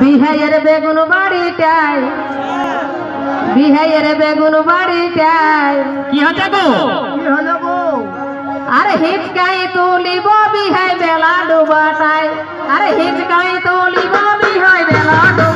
বিহাইয়ের বেগুন বাড়িটাই বিহাইয়ের বেগুন বাড়িটাই কি হচ্ছে গো? আরে হিচকাই তুলিব বিহাই বেলা ডুবাটাই আরে হিচকাই তুলিব বিহাই বেলা ডুবাটাই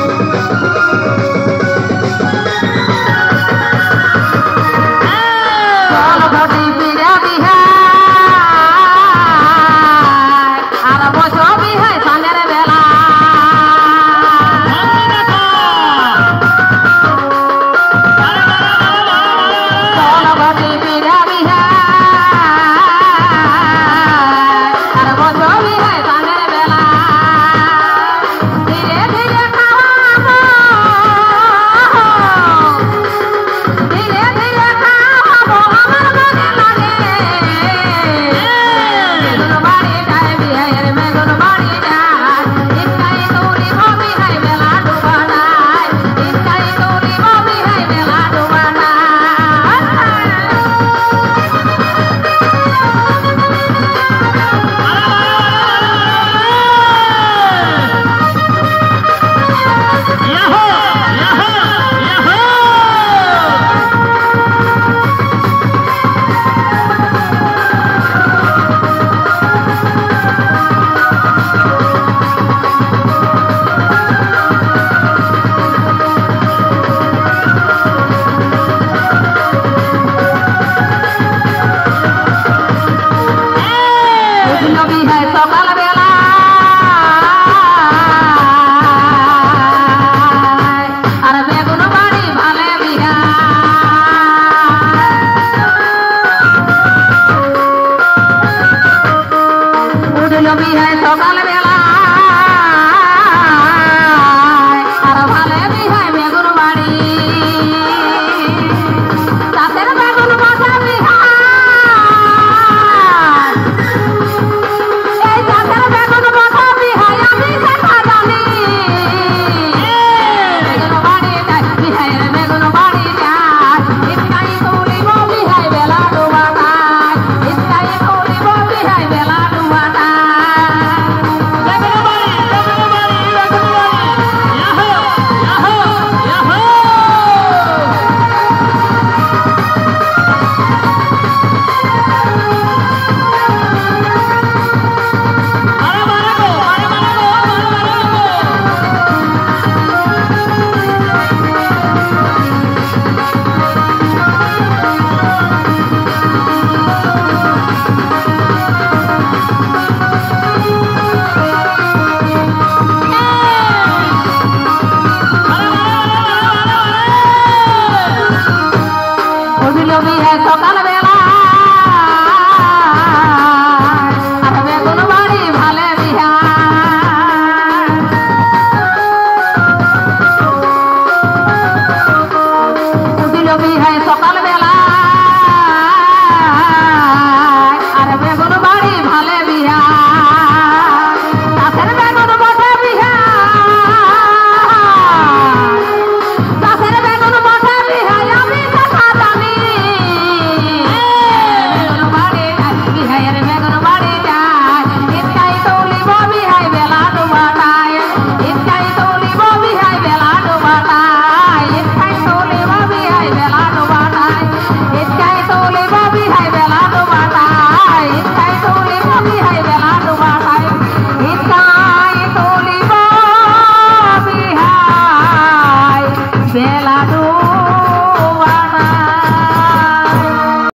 कभी है